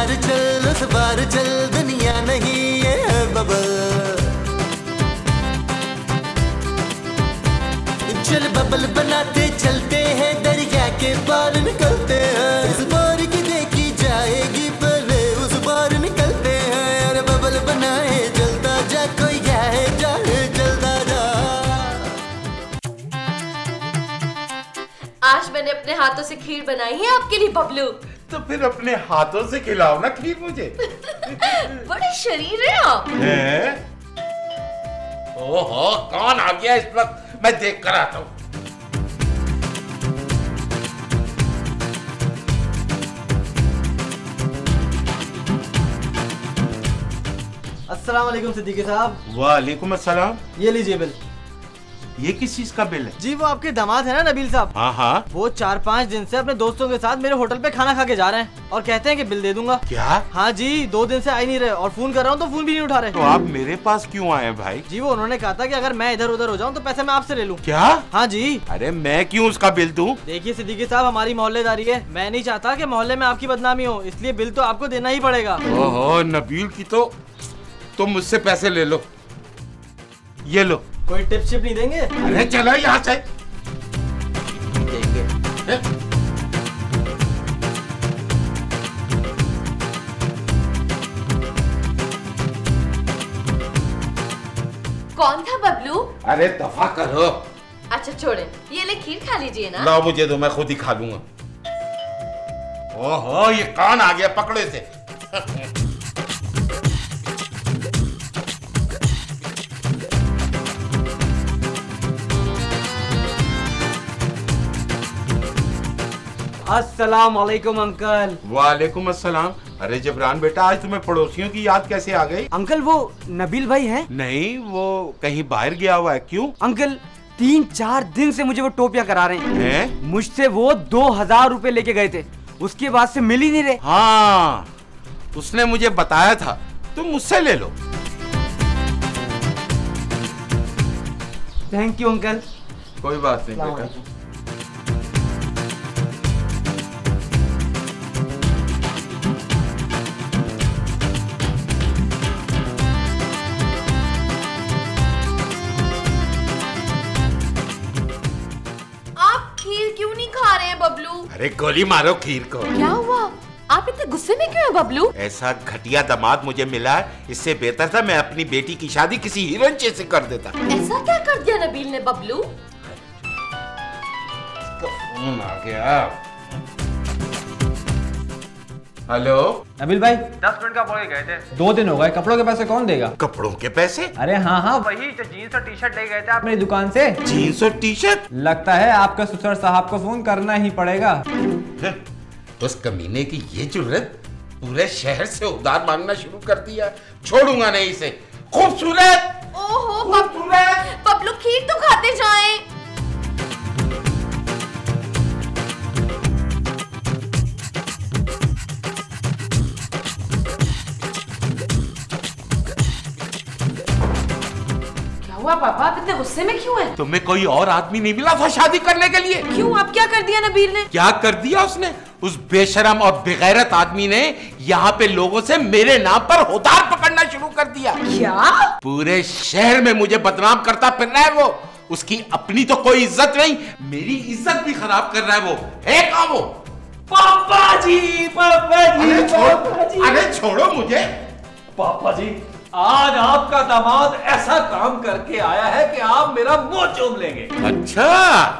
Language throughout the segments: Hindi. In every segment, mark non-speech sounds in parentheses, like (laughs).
बार चल, उस बार चल, दुनिया नहीं ये बबल। चल बबल, बनाते चलते हैं, दरिया के पार निकलते हैं। इस बार की देखी जाएगी पहले, उस बार निकलते हैं। अरे बबल बनाए, जलता जा, कोई जाए जाए, जलता जा। आज मैंने अपने हाथों से खीर बनाई है आपके लिए, बबलू। तो फिर अपने हाथों से खिलाओ ना खीर मुझे। बड़े शरीर है आप। हैं? ओहो कौन आ गया इस वक्त? मैं देख कर आता हूँ। अस्सलाम वालेकुम सिद्दीकी साहब। वालेकुम अस्सलाम। ये लीजिए बिल। ये किस चीज़ का बिल है? जी वो आपके दामाद है ना नबील साहब? हाँ हाँ। वो चार पाँच दिन से अपने दोस्तों के साथ मेरे होटल पे खाना खा के जा रहे हैं और कहते हैं कि बिल दे दूँगा। क्या? हाँ जी दो दिन से आ ही नहीं रहे और फ़ोन कर रहा हूँ तो फ़ोन भी नहीं उठा रहे। तो आप मेरे पास क्यों आए भाई? जी वो उन्होंने कहा था कि अगर मैं इधर उधर हो जाऊँ तो पैसे मैं आपसे ले लूँ। क्या? हाँ जी। अरे मैं क्यूँ उसका बिल दूँ? देखिए सिद्दीकी साहब हमारी मोहल्लेदारी है। मैं नहीं चाहता की मोहल्ले में आपकी बदनामी हो इसलिए बिल तो आपको देना ही पड़ेगा। ओहो नबील की तो तुम मुझसे पैसे ले लो। ये लो। कोई टिप शिप नहीं देंगे? अरे चलो यहाँ से। कौन था बबलू? अरे दफ़ा करो। अच्छा छोड़े। ये ले खीर खा लीजिए ना। लाओ मुझे तो मैं खुद ही खा लूँगा। ओहो ये कान आ गया पकड़े से। (laughs) अस्सलाम वालेकुम अंकल। वालेकुम अस्सलाम। अरे जबरान बेटा आज तुम्हें पड़ोसियों की याद कैसे आ गई? अंकल वो नबील भाई हैं? नहीं वो कहीं बाहर गया हुआ है। क्यों? अंकल तीन चार दिन से मुझे वो टोपियाँ करा रहे हैं। हैं? मुझसे वो दो हज़ार रूपए लेके गए थे। उसके बाद से मिल ही नहीं रहे। हाँ उसने मुझे बताया था। तुम मुझसे ले लो। थैंक यू अंकल कोई बात नहीं बेटा। अरे गोली मारो खीर को। क्या हुआ? आप इतने गुस्से में क्यों हैं बबलू? ऐसा घटिया दामाद मुझे मिला है इससे बेहतर था मैं अपनी बेटी की शादी किसी हीरोइन से कर देता। ऐसा क्या कर दिया नबील ने बबलू? फ़ोन आ गया। हेलो? नबील भाई। दस मिनट का बोल गए थे। दो दिन हो गए। कपड़ों के पैसे कौन देगा? कपड़ों के पैसे? अरे हाँ हाँ। वही जो जीन्स और टी शर्ट ले गए थे आप। मेरी दुकान से? जीन्स और टी शर्ट लगता है आपका ससुर साहब को फ़ोन करना ही पड़ेगा। उस कमीने की ये ज़रूरत पूरे शहर से उधार मांगना शुरू कर दिया छोड़ूँगा नहीं इसे। खूबसूरत! ओहो बबलू बबलू खीर तो खाते जाएँ। पापा आप इतने गुस्से में क्यों हैं? तुम्हें कोई और आदमी नहीं मिला था शादी करने के लिए? क्यों? आप क्या कर दिया नबील ने? क्या कर दिया उसने? उस बेशरम और बेगैरत आदमी ने यहाँ पे लोगों से मेरे नाम पर होतार पकड़ना शुरू कर दिया। क्या? पूरे शहर में मुझे बदनाम करता फिर रहा है वो। उसकी अपनी तो कोई इज़्ज़त नहीं मेरी इज़्ज़त भी खराब कर रहा है वो। है कहाँ वो? पापा जी पापा अरे छोड़ अरे छोड़ो मुझे। पापा जी आज आपका दामाद ऐसा काम करके आया है कि आप मेरा मुँह चूम लेंगे। अच्छा।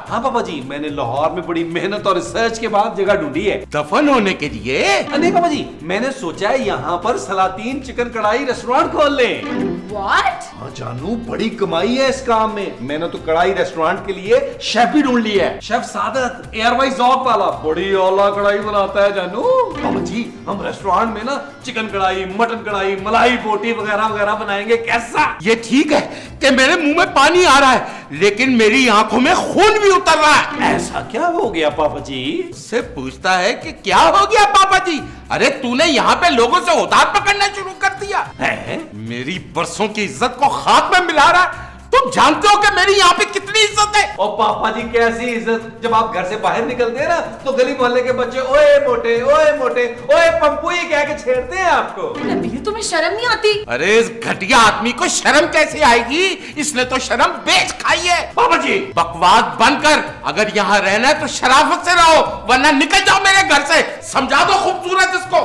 हाँ पापा जी मैंने लाहौर में बड़ी मेहनत और रिसर्च के बाद जगह ढूंढी है। दफन होने के लिए? नहीं पापा जी मैंने सोचा है यहाँ पर सलातीन चिकन कढ़ाई रेस्टोरेंट खोल लें। व्हाट हाँ जानू बड़ी कमाई है इस काम में। मैंने तो कढ़ाई रेस्टोरेंट के लिए शेफ भी ढूंढ लिया है। शेफ सादत एयरवाइज जॉब वाला। बड़ी औला कढ़ाई बनाता है जानू। पापा जी हम रेस्टोरेंट में ना चिकन कढ़ाई मटन कढ़ाई मलाई बोटी वगैरह वगैरह बनाएँगे कैसा? ये ठीक है कि मेरे मुँह में पानी आ रहा है लेकिन मेरी आँखों में खून भी उतर रहा है। ऐसा क्या हो गया पापा जी? से पूछता है कि क्या हो गया पापा जी? अरे तूने यहाँ पे लोगों से उतार पकड़ना शुरू कर दिया। है? मेरी बरसों की इज़्ज़त को खाक में मिला रहा है। तुम जानते हो कि मेरी यहाँ पे कितनी इज़्ज़त है? और पापा जी कैसी इज़्ज़त? जब आप घर से बाहर निकलते हैं ना तो गली मोहल्ले के बच्चे ओए मोटे ओए मोटे ओए पंपू ये कह के छेड़ते हैं आपको? नबील तुम्हें शर्म नहीं आती? अरे इस घटिया आदमी को शर्म कैसे आएगी? इसने तो शर्म बेच खाई है। पापा जी! बकवास बंद कर अगर यहाँ रहना है तो शराफत से रहो वरना निकल जाओ मेरे घर से। समझा दो खूबसूरत इसको।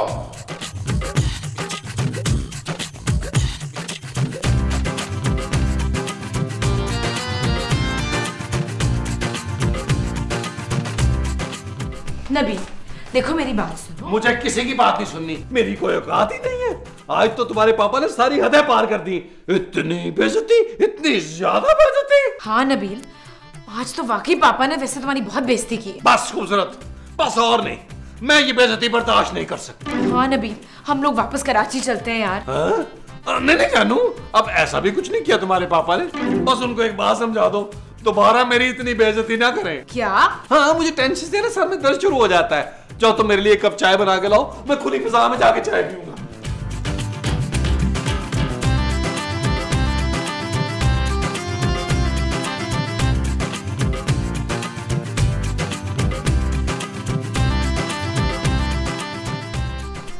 नबील देखो मेरी बात सुनो। मुझे किसी की बात नहीं सुननी। मेरी कोई औकात ही नहीं है। आज तो तुम्हारे पापा ने सारी हदें पार कर दी। इतनी बेइज्जती इतनी ज़्यादा बेइज्जती। हाँ नबील आज तो वाकई पापा ने वैसे तुम्हारी बहुत बेइज्जती की बस खूबसूरत बस और नहीं। मैं ये बेइज्जती बर्दाश्त नहीं कर सकता। हाँ नबील हम लोग वापस कराची चलते हैं यार। हाँ? नहीं नहीं जानू अब ऐसा भी कुछ नहीं किया तुम्हारे पापा ने। बस उनको एक बात समझा दो। दोबारा मेरी इतनी बेजती ना करें। क्या? हाँ मुझे टेंशन से ना सर में दर्द शुरू हो जाता है। जाओ तो मेरे लिए एक कप चाय बना के लाओ मैं खुली फिजा में जाके चाय पीऊँगा।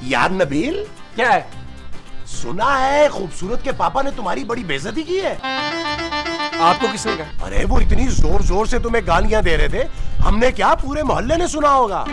यार नबील? क्या है? सुना है खूबसूरत के पापा ने तुम्हारी बड़ी बेइज्जती की है। आपको किसने कहा? अरे वो इतनी ज़ोर ज़ोर से तुम्हें गालियाँ दे रहे थे। हमने क्या पूरे मोहल्ले ने सुना होगा?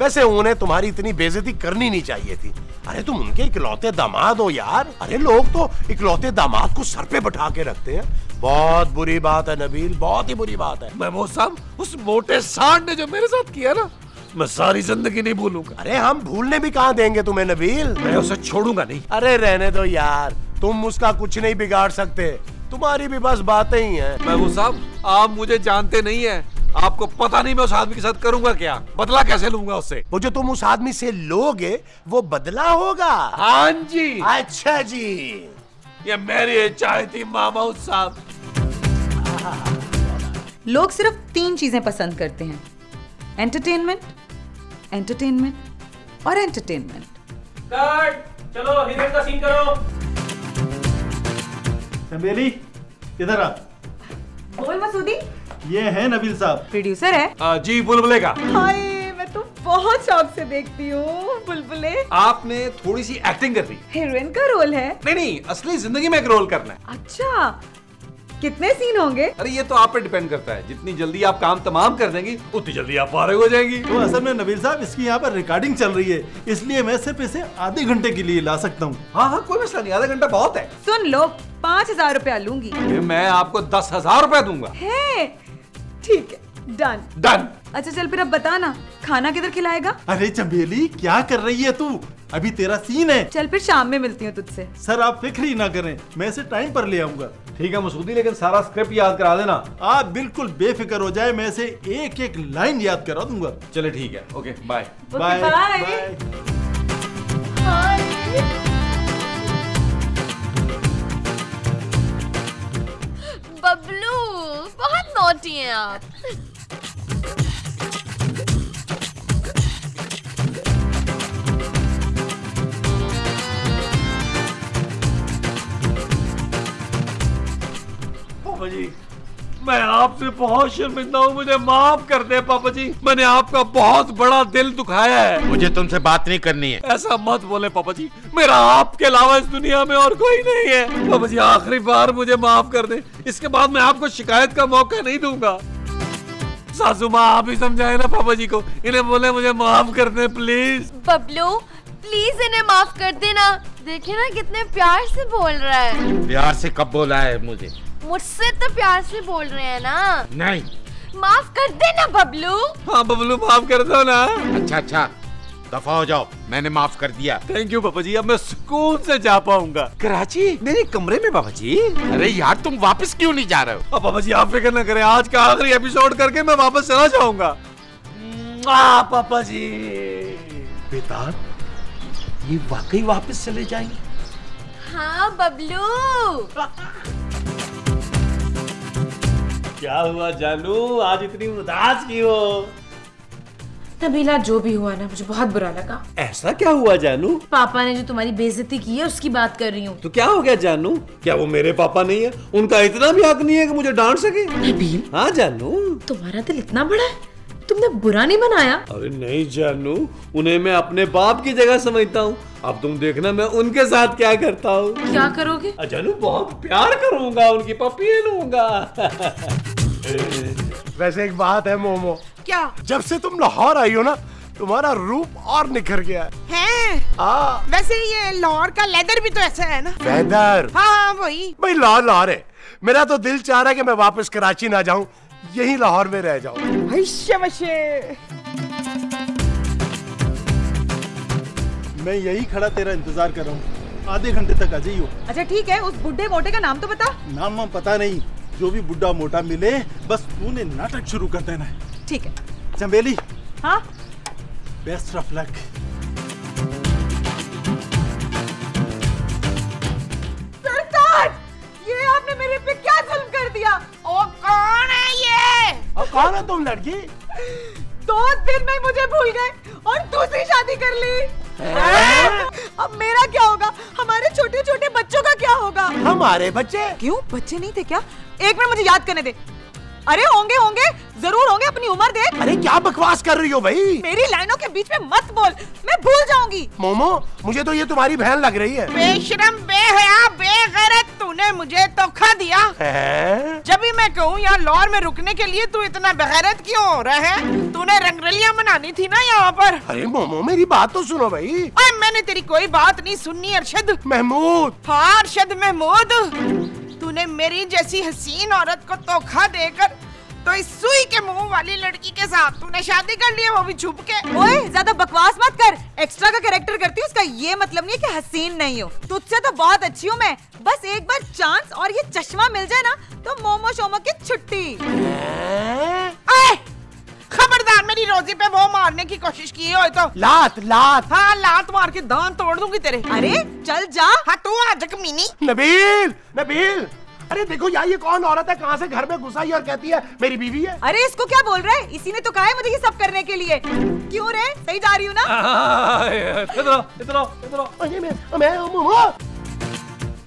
वैसे उन्हें तुम्हारी इतनी बेजती करनी नहीं चाहिए थी। अरे तुम उनके इकलौते दामाद हो यार। अरे लोग तो इकलौते दामाद को सर पे बैठा के रखते हैं। बहुत बुरी बात है नबील बहुत ही बुरी बात है। महमूद साहब उस मोटे सांड ने जो मेरे साथ किया ना मैं सारी ज़िंदगी नहीं भूलूँगा। अरे हम भूलने भी कहाँ देंगे तुम्हें नबील? मैं उसे छोड़ूँगा नहीं। अरे रहने दो यार। तुम उसका कुछ नहीं बिगाड़ सकते। तुम्हारी भी बस बातें ही हैं। महमूद साहब आप मुझे जानते नहीं है। आपको पता नहीं मैं उस आदमी के साथ करूँगा क्या? बदला कैसे लूँगा उससे वो जो तुम उस आदमी से लोगे वो बदला होगा। हाँ जी। अच्छा जी। ये मेरी चाय थी मामा साहब। लोग सिर्फ़ तीन चीज़ें पसंद करते हैं। एंटरटेनमेंट एंटरटेनमेंट और एंटरटेनमेंट चलो हीरोइन का सीन करो। चमेली इधर आ? बोल मसूदी। ये है नबील साहब। प्रोड्यूसर है? आ, जी बुलबुले का। हाय मैं तो बहुत शौक से देखती हूँ बुलबुले। आपने थोड़ी सी एक्टिंग कर दी। हीरोइन का रोल है? नहीं नहीं असली ज़िंदगी में एक रोल करना है। अच्छा कितने सीन होंगे? अरे ये तो आप पे डिपेंड करता है। जितनी जल्दी आप काम तमाम कर देंगी उतनी जल्दी आप फारिग हो जाएँगी। तो असल में नबील साहब इसकी यहाँ पर रिकॉर्डिंग चल रही है। इसलिए मैं सिर्फ़ इसे आधे घंटे के लिए ला सकता हूँ। हाँ हाँ कोई मसला नहीं आधा घंटा बहुत है। सुन लो पाँच हज़ार रूपया लूँगी। मैं आपको दस हज़ार रूपया दूँगा। है ठीक है डन डन अच्छा चल फिर अब बताना खाना किधर खिलाएगा? अरे चमेली क्या कर रही है तू? अभी तेरा सीन है। चल फिर शाम में मिलती हूँ तुझसे। सर आप फ़िक्र ही ना करें मैं इसे टाइम पर ले आऊँगा। ठीक है मसूदी लेकिन सारा स्क्रिप्ट याद करा देना। आप बिल्कुल बेफिक्र हो जाए मैं इसे एक एक लाइन याद करा दूँगा। चले ठीक है। ओके बाय बाय बबलू बहुत नोटी हैं आप। पापा जी। मैं आपसे बहुत शर्मिंदा हूँ मुझे माफ़ कर दे पापा जी। मैंने आपका बहुत बड़ा दिल दुखाया है। मुझे तुमसे बात नहीं करनी है। ऐसा मत बोले पापा जी। मेरा आपके अलावा इस दुनिया में और कोई नहीं है। पापा जी आखिरी बार मुझे माफ़ कर दे। इसके बाद मैं आपको शिकायत का मौका नहीं दूँगा। सासू माँ आप ही समझाए ना पापा जी को। इन्हें बोले मुझे माफ़ कर दे प्लीज़ बबलू प्लीज़ इन्हें माफ़ कर देना। देखिए ना कितने प्यार से बोल रहा है। प्यार से कब बोला है मुझे? मुझसे तो प्यार से बोल रहे हैं ना। नहीं। माफ़ कर देना बबलू। हाँ बबलू माफ़ कर दो ना। अच्छा अच्छा। दफ़ा हो जाओ। मैंने माफ़ कर दिया। थैंक यू पापा जी। अब मैं सुकून से जा पाऊँगा। कराची? मेरे कमरे में पापा जी? अरे यार तुम वापस क्यों नहीं जा रहे हो? अब पापा जी आप फ़िक्र न करें। आज का आखिरी एपिसोड करके मैं वापस चला जाऊँगा। पापा जी। बेटा ये वाकई वापस चले जाएँगे? हाँ बबलू। (laughs) क्या हुआ जानू? आज इतनी उदास की हो? नबीला जो भी हुआ ना मुझे बहुत बुरा लगा। ऐसा क्या हुआ जानू? पापा ने जो तुम्हारी बेइज्जती की है उसकी बात कर रही हूँ। तो क्या हो गया जानू? क्या वो मेरे पापा नहीं है? उनका इतना भी हक नहीं है कि मुझे डांट सके? नबील हाँ जानू। तुम्हारा दिल इतना बड़ा है। तुमने बुरा नहीं बनाया? अरे नहीं जानू। उन्हें मैं अपने बाप की जगह समझता हूँ। अब तुम देखना मैं उनके साथ क्या करता हूँ। क्या करोगे? जानू बहुत प्यार करूँगा उनकी पपी लूँगा। वैसे एक बात है मोमो। क्या? जब से तुम लाहौर आई हो ना तुम्हारा रूप और निखर गया है। है? हाँ। वैसे ये लाहौर का लेदर भी तो ऐसा है ना? वेदर हाँ हाँ वही। भाई लाहौर लाहौर है। मेरा तो दिल चाह रहा है कि मैं वापस कराची ना जाऊँ। यही लाहौर में रह जाओ। मैं यही खड़ा तेरा इंतज़ार कर रहा हूँ। आधे घंटे तक आ जाइयो। अच्छा ठीक है उस बुढ़े मोटे का नाम तो बता। नाम वाम पता नहीं। जो भी बुढ़ा मोटा मिले बस तूने नाटक शुरू कर देना है। ठीक है। चंबेली हाँ? बेस्ट ऑफ़ लक सरताज ये आपने मेरे पे क्या जुल्म कर दिया? ओ ये अब कौन हो तुम लड़की? दो दिन में मुझे भूल गए और दूसरी शादी कर ली। अब मेरा क्या होगा? हमारे छोटे छोटे बच्चों का क्या होगा? हमारे बच्चे? क्यों? बच्चे नहीं थे क्या? एक मिनट मुझे याद करने दे। अरे होंगे होंगे। ज़रूर होंगे अपनी उम्र देख अरे क्या बकवास कर रही हो भाई? मेरी लाइनों के बीच में मत बोल। मैं भूल जाऊँगी। मोमो मुझे तो ये तुम्हारी बहन लग रही है। बेशरम बेहया बेगैरत तूने मुझे धोखा दिया। हैं? जब भी मैं कहूँ यहाँ लाहौर में रुकने के लिए तू इतना बेहरत क्यों हो रहा है? तूने रंगरलियाँ मनानी थी ना यहाँ पर। अरे मोमो मेरी बात तो सुनो भाई। अरे मैंने तेरी कोई बात नहीं सुननी अरशद। महमूद। हाँ अरशद महमूद। तूने मेरी जैसी हसीन औरत को धोखा देकर तो इस सुई के मुँह वाली लड़की के साथ तूने शादी कर ली है वो भी छुप के। ओए ज़्यादा बकवास मत कर। एक्स्ट्रा का कैरेक्टर करती हूँ उसका ये मतलब नहीं है कि हसीन नहीं हो। तुझसे तो बहुत अच्छी हूँ मैं। बस एक बार चांस और ये चश्मा मिल जाए ना तो मोमो शोमो की छुट्टी। खबरदार मेरी रोजी पे वो मारने की कोशिश की हो तो। लात लात। हाँ लात मार के दांत तोड़ दूँगी तेरे। अरे चल जा। हाँ तू आज कमीनी नबील नबील। अरे देखो यार ये कौन औरत है? कहाँ से घर में घुसाई और कहती है मेरी बीवी है? अरे इसको क्या बोल रहा है? इसी ने तो कहा है मुझे ये सब करने के लिए। क्यों रे? सही जा रही हूँ ना? (laughs) इतना इतना इधर आओ, इधर आओ। अरे मैं मैं मोमो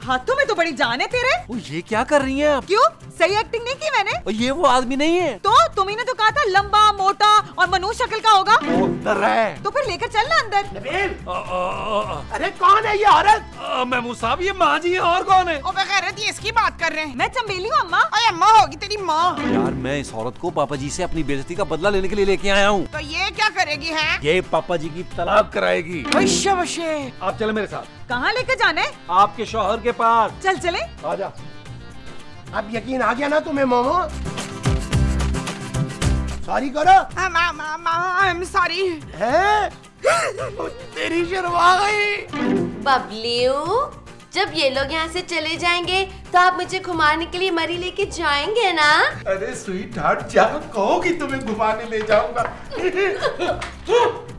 हाथों में तो बड़ी जान है तेरे। ओ, ये क्या कर रही है आप? क्यों? सही एक्टिंग नहीं की मैंने? ओ, ये वो आदमी नहीं है। तो तुम्ही ने तो कहा था लंबा मोटा और मनुष्य शक्ल का होगा। है। तो फिर लेकर चलना अंदर। नबील आ, आ, आ, अरे कौन है ये औरत? आ, महमूद साहब ये माँ जी है और कौन है? ओ बेगैरत ये इसकी बात कर रहे हैं। मैं चंबेली हूँ अम्मा। ओए अम्मा होगी तेरी माँ। यार मैं इस औरत को पापा जी से अपनी बेजती का बदला लेने के लिए लेके आया हूँ। तो ये क्या करेगी है? ये पापा जी की तलाक कराएगी। आप चले मेरे साथ। कहाँ लेकर जाना? है आपके शोहर के पास। चल चले। आजा। अब यकीन आ गया ना तुम्हें मोमो? सॉरी करो। आई एम सॉरी है? तेरी शर्मा गई बबलियो जब ये लोग यहाँ से चले जाएँगे तो आप मुझे घुमाने के लिए मरी लेके जाएँगे ना? अरे स्वीट हार्ट क्या कहोगी तुम्हें घुमाने ले जाऊँगा। (laughs)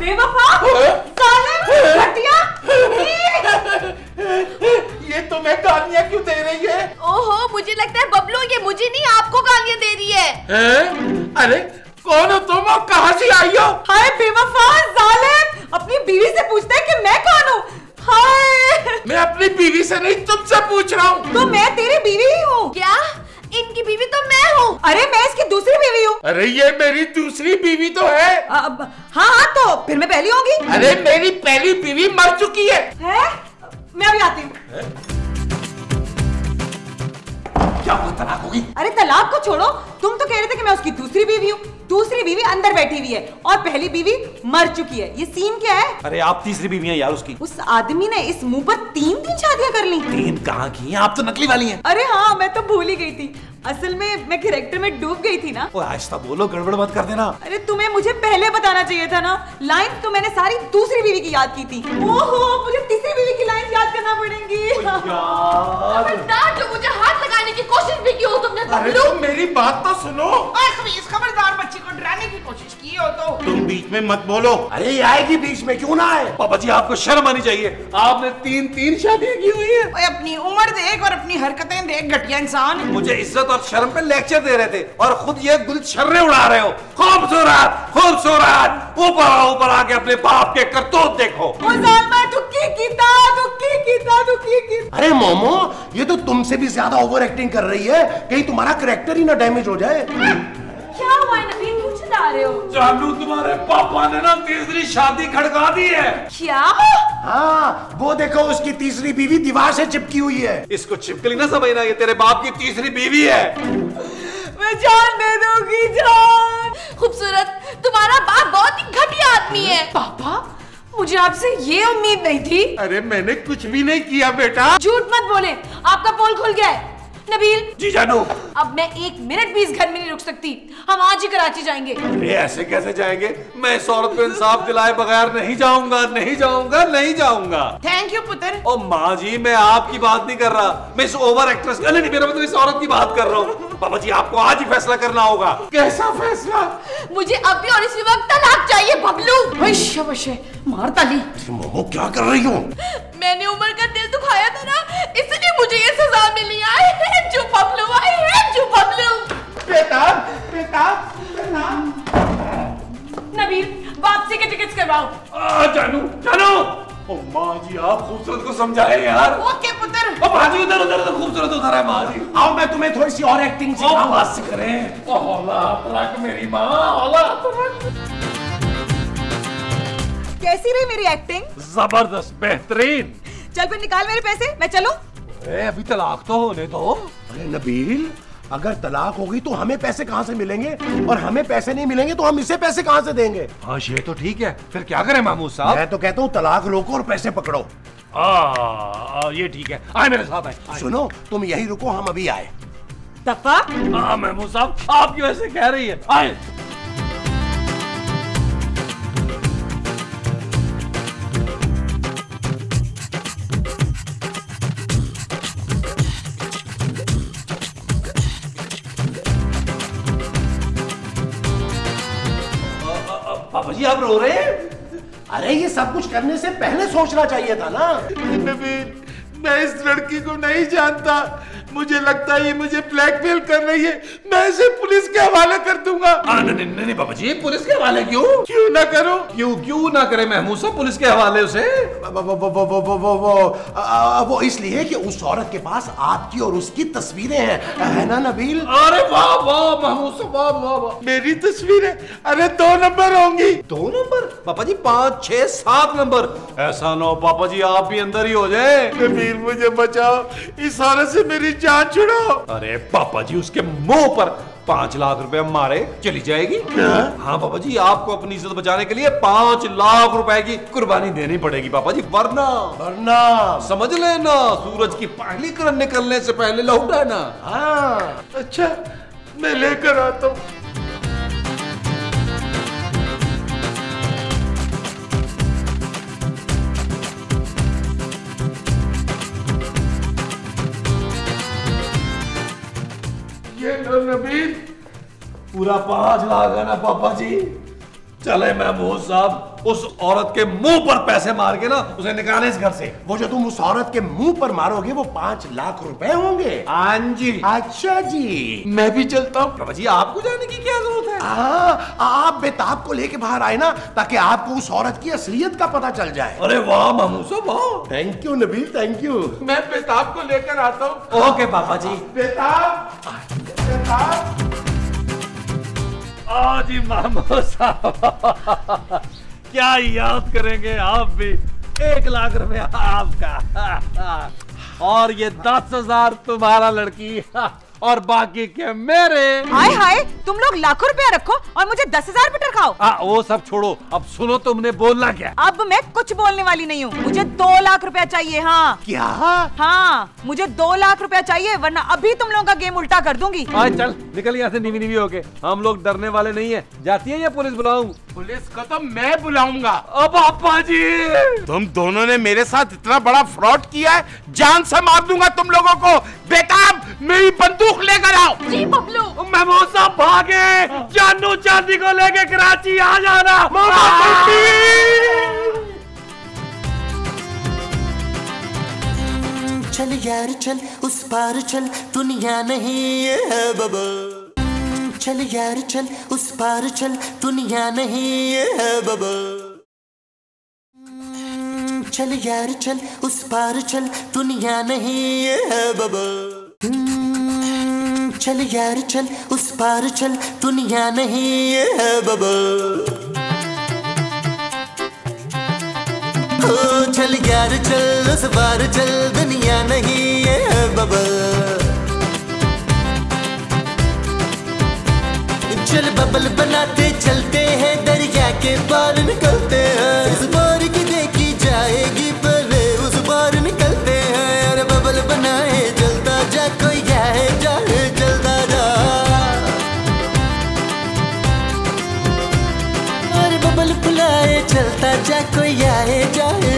बेवफा? साले घटिया। ये तुम्हें गालियाँ क्यों दे रही है? ओहो मुझे लगता है बबलू ये मुझे नहीं आपको गालियाँ दे रही है। हैं? अरे कौन हो तुम? और कहाँ से आई हो? हाय बेवफा जालिम। अपनी बीवी से पूछता है कि मैं कौन हूँ? हाय। मैं अपनी बीवी से नहीं तुमसे पूछ रहा हूँ। तो मैं तेरी बीवी ही हूँ। क्या? तो हूँ अरे मैं इसकी दूसरी बीवी हूँ। अरे ये मेरी दूसरी बीवी तो है। अब हाँ हाँ तो फिर मैं पहली होगी। अरे मेरी पहली बीवी मर चुकी है। है? मैं अभी आती हूँ। क्या तलाक होगी? अरे तलाक को छोड़ो। तुम तो कह रहे थे कि मैं उसकी दूसरी बीवी हूँ। दूसरी बीवी अंदर बैठी हुई है और पहली बीवी मर चुकी है। ये सीन क्या है? अरे आप तीसरी बीवी हैं यार उसकी। उस आदमी ने इस मुँह पर तीन तीन शादियाँ कर ली। तीन कहाँ की आप तो नकली वाली हैं। अरे हाँ मैं तो भूल ही गई थी। असल में मैं कैरेक्टर में डूब गई थी ना। ओ आहिस्ता बोलो गड़बड़ मत कर देना। अरे तुम्हें मुझे पहले बताना चाहिए था ना। लाइन तो मैंने सारी दूसरी बीवी की याद की थी। ओहो मुझे तीसरी बीवी की लाइन याद करना पड़ेगी। जो मुझे हाथ लगाने की कोशिश भी की हो तुमने अरे तुम मेरी बात तो सुनो। खबरदार बच्ची को डराने की कोशिश की हो तो। तुम बीच में मत बोलो। अरे ये आएगी बीच में क्यों ना आए? पापा जी आपको शर्म आनी चाहिए। आपने तीन तीन शादियाँ की हुई है। ओए अपनी उम्र देख और अपनी हरकतें देख घटिया इंसान। मुझे इज़्ज़त और शर्म पे लेक्चर दे रहे थे और खुद ये गुलछर्रे उड़ा रहे हो। खूबसूरत खूबसूरत। ऊपर आओ ऊपर आके अपने बाप के करतूत देखो। अरे मोमो ये तो तुमसे भी ज़्यादा ओवर एक्टिंग कर रही है। कहीं तुम्हारा करेक्टर ही ना डैमेज हो जाए। क्या हुआ है नवीन चिल्ला रहे हो। जानू तुम्हारे पापा ने ना तीसरी शादी खड़का दी है। क्या? हाँ वो देखो उसकी तीसरी बीवी दीवार से चिपकी हुई है। इसको चिपकली ना समझना ये तेरे बाप की तीसरी बीवी है। मैं जान दे दूँगी जान। खूबसूरत तुम्हारा बाप बहुत ही घटिया आदमी है। पापा मुझे आपसे ये उम्मीद नहीं थी। अरे मैंने कुछ भी नहीं किया बेटा। झूठ मत बोले आपका पोल खुल गया है। नबील। जी जानू। अब मैं एक मिनट भी इस घर में नहीं रुक सकती। हम आज ही कराची जाएँगे। अरे ऐसे कैसे जाएँगे? मैं इस औरत को इंसाफ दिलाए बगैर नहीं जाऊँगा नहीं जाऊँगा नहीं जाऊँगा। थैंक यू पुत्र। ओ माँ जी मैं आपकी बात नहीं कर रहा। मैं इस ओवर एक्ट्रेस मेरा मतलब इस औरत की बात कर रहा हूँ। बाबा जी आपको आज ही फैसला करना होगा। कैसा फैसला? मुझे अभी और इसी वक्त तलाक चाहिए बबलू। मार ताली मोमो क्या कर रही हो? मैंने उमर का दिल दुखाया था ना इसलिए मुझे ये सजा मिली। आई है जो बबलू आई है जो बबलू। बेटा बेटा नबील वापसी के टिकट्स करवाओ। जानू जानू। ओ माँ जी आप खूबसूरत को समझाए यार। ओके पुत्र? ओ माँ जी उधर उधर उधर खूबसूरत उधर है माँ जी। आओ मैं तुम्हें थोड़ी सी और एक्टिंग बस करें। ओ हौला तलाक मेरी माँ हौला कैसी रही मेरी एक्टिंग ज़बरदस्त बेहतरीन। चल फिर निकाल मेरे पैसे मैं चलूँ? अरे अभी तलाक तो होने दो। अरे नबील अगर तलाक होगी तो हमें पैसे कहाँ से मिलेंगे? और हमें पैसे नहीं मिलेंगे तो हम इसे पैसे कहाँ से देंगे? हाँ ये तो ठीक है। फिर क्या करें महमूद साहब? मैं तो कहता हूँ तलाक रोको और पैसे पकड़ो। आ, आ, ये ठीक है। आए मेरे साथ आए। सुनो तुम यही रुको हम अभी आए। तफा हाँ महमूद साहब आप क्यों ऐसे कह रही है? आए। जी आप रो रहे हैं? अरे, ये सब कुछ करने से पहले सोचना चाहिए था ना। मैं इस लड़की को नहीं जानता। मुझे लगता है ये मुझे ब्लैकमेल कर रही है। मैं इसे पुलिस के हवाले कर दूँगा। नहीं नहीं नहीं, बाबा जी पुलिस के हवाले क्यों? क्यों ना करो? क्यों क्यों ना करे महमूद साहब पुलिस के हवाले उसे? वो इसलिए कि उस औरत के पास आपकी और उसकी तस्वीरें हैं। है ना नबील? अरे वाह वाह महमूसा वाह वाह वाह। मेरी तस्वीरें? अरे दो नंबर होंगी। दो नंबर? पापा जी पाँच छह सात नंबर। ऐसा ना हो पापा जी आप भी अंदर ही हो जाए। नबील मुझे बचाओ। इस औरत से मेरी जान छुड़ाओ अरे पापा जी उसके मुँह पर पाँच लाख रुपए मारे चली जाएगी। हाँ? पापा जी आपको अपनी इज़्ज़त बचाने के लिए पाँच लाख रुपए की कुर्बानी देनी पड़ेगी पापा जी। वरना वरना। समझ लेना सूरज की पहली किरण निकलने से पहले लौटाना हाँ अच्छा मैं लेकर आता हूँ। ये लो पूरा पाँच लाख है ना पापा जी? चले महमूद साहब उस औरत के मुँह पर पैसे मार के ना उसे निकाले इस घर से। वो जो तुम उस औरत के मुँह पर मारोगे वो पाँच लाख रुपए होंगे। हाँ जी। अच्छा जी। मैं भी चलता हूँ। जी आपको जाने की क्या ज़रूरत है? हाँ आप बेताब को लेके बाहर आए ना ताकि आपको उस औरत की असलियत का पता चल जाए। अरे वाह महमूद साहब वाह। Thank you Nabeel thank you मैं बेताब को लेकर आता हूँ। ओके पापा जी। बेताब बेताब। आज जी, महमूद साहब। क्या याद करेंगे आप भी? एक लाख रुपया आपका। और ये दस हज़ार तुम्हारा लड़की। और बाकी के मेरे हाय हाय तुम लोग लाखों रुपया रखो और मुझे दस हज़ार मीटर खाओ। आ, वो सब छोड़ो। अब सुनो तुमने बोलना क्या? अब मैं कुछ बोलने वाली नहीं हूँ। मुझे दो लाख रुपया चाहिए हाँ। क्या? हाँ मुझे दो लाख रुपया चाहिए वरना अभी तुम लोगों का गेम उल्टा कर दूँगी। आज चल निकल यहाँ से नीवी नीवी होके। हम लोग डरने वाले नहीं है। जाती है या पुलिस बुलाऊं? पुलिस को तो मैं बुलाऊँगा। ओ पापा जी! तुम दोनों ने मेरे साथ इतना बड़ा फ्रॉड किया है जान से मार दूँगा तुम लोगों को। बेताब मेरी बंदूक लेकर आओ। जी बबलू महमूद साहब भागे। जानू चांदी को लेके कराची आ जाना। चल यार चल उस पार चल। दुनिया नहीं ये है बबल चल यार चल उस पार चल। दुनिया नहीं ये है बबल चल यार चल उस पार चल। दुनिया नहीं ये है बबल चल, यार चल, उस पार चल, दुनिया नहीं ये है बबल ओ चल, यार चल, उस बार चल, दुनिया नहीं ये है बबल चल, बबल बनाते चलते हैं, दरिया के पार निकलते हैं। अरे बबल बुलाए चलता जा कोई आए जाए